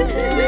Yeah.